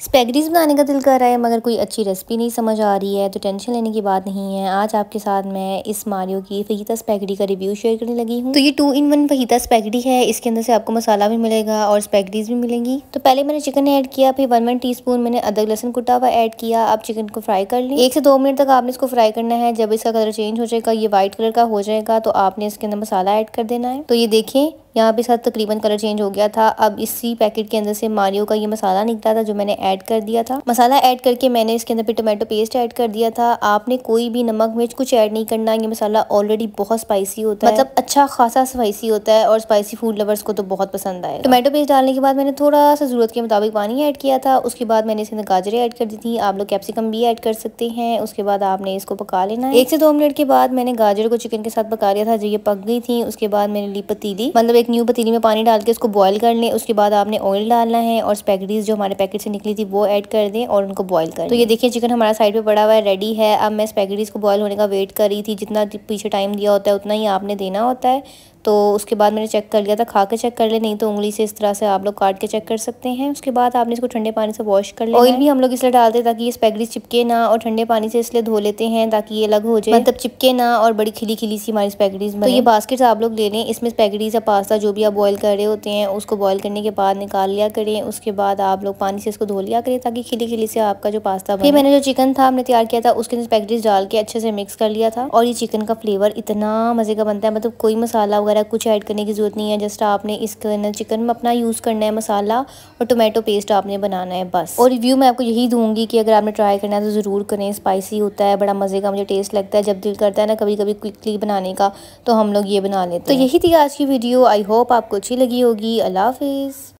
स्पैगरीज बनाने का दिल कर रहा है, मगर कोई अच्छी रेसिपी नहीं समझ आ रही है तो टेंशन लेने की बात नहीं है। आज आपके साथ मैं इस मारियो की फहीता स्पैगडी का रिव्यू शेयर करने लगी हूँ। तो ये two in one fajita spaghetti है, इसके अंदर से आपको मसाला भी मिलेगा और स्पैगडीज भी मिलेंगी। तो पहले मैंने चिकन ऐड किया, फिर वन वन टी मैंने अदरक लहसन कुटा हुआ ऐड किया। आप चिकन को फ्राई कर ली। एक से दो मिनट तक आपने इसको फ्राई करना है। जब इसका कलर चेंज हो जाएगा, ये व्हाइट कलर का हो जाएगा तो आपने इसके अंदर मसाला ऐड कर देना है। तो ये देखें यहाँ पे साथ तकरीबन कलर चेंज हो गया था। अब इसी पैकेट के अंदर से मारियो का ये मसाला निकला था जो मैंने ऐड कर दिया था। मसाला ऐड करके मैंने इसके अंदर फिर टोमेटो पेस्ट ऐड कर दिया था। आपने कोई भी नमक मिर्च कुछ ऐड नहीं करना। ये मसाला ऑलरेडी बहुत स्पाइसी होता है। मतलब अच्छा खासा स्पाइसी होता है और स्पाइसी फ़ूड लवर्स को तो बहुत पसंद आए टोमेटो पेस्ट डालने के बाद मैंने थोड़ा सा ज़रूरत के मुताबिक पानी ऐड किया था। उसके बाद मैंने इसके अंदर गाजरें ऐड कर दी थी। आप लोग कैप्सिकम भी ऐड कर सकते हैं। उसके बाद आपने इसको पका लेना है। एक से दो मिनट के बाद मैंने गाजर को चिकन के साथ पका लिया था। जो ये पक गई थी उसके बाद मैंने ली पतीली। मतलब एक न्यू पतीली में पानी डाल के उसको बॉयल कर लें उसके बाद आपने ऑयल डालना है और स्पैगडीज जो हमारे पैकेट से निकली थी वो ऐड कर दें और उनको बॉईल करें तो ये देखिए चिकन हमारा साइड पर पड़ा हुआ है रेडी है अब मैं स्पैगडीज को बॉयल होने का वेट कर रही थी जितना पीछे टाइम दिया होता है उतना ही आपने देना होता है तो उसके बाद मैंने चेक कर लिया था खा के चेक कर ले नहीं तो उंगली से इस तरह से आप लोग काट के चेक कर सकते हैं। उसके बाद आपने इसको ठंडे पानी से वॉश कर लिया ऑयल भी हम लोग इसलिए डालते हैं ताकि ये स्पैगरी चिपके ना और ठंडे पानी से इसलिए धो लेते हैं ताकि ये अलग हो जाए। मतलब चिपके ना और बड़ी खिली खिली सी हमारी स्पैगरीज तो ये बास्केट आप लोग ले लें। इसमें स्पैगरीज या पास्ता जो भी आप बॉयल कर रहे होते हैं उसको बॉयल करने के बाद निकाल लिया करें। उसके बाद आप लोग पानी से इसको धो लिया करें ताकि खिली खिली से आपका जो पास्ता फिर मैंने जो चिकन था हमने तैयार किया था उसके अंदर स्पैगरीज डाल के अच्छे से मिक्स कर लिया था। और ये चिकन का फ्लेवर इतना मज़े का बनता है। मतलब कोई मसाला वगैरह कुछ ऐड करने की ज़रूरत नहीं है जस्ट आपने इसके अंदर चिकन में अपना यूज़ करना है मसाला और टोमेटो पेस्ट आपने बनाना है बस। और रिव्यू मैं आपको यही दूँगी कि अगर आपने ट्राई करना है तो ज़रूर करें स्पाइसी होता है बड़ा मज़े का मुझे टेस्ट लगता है जब दिल करता है ना कभी कभी क्विकली बनाने का तो हम लोग ये बना लेते तो यही थी आज की वीडियो आई होप आपको अच्छी लगी होगी अल्लाह हाफिज़।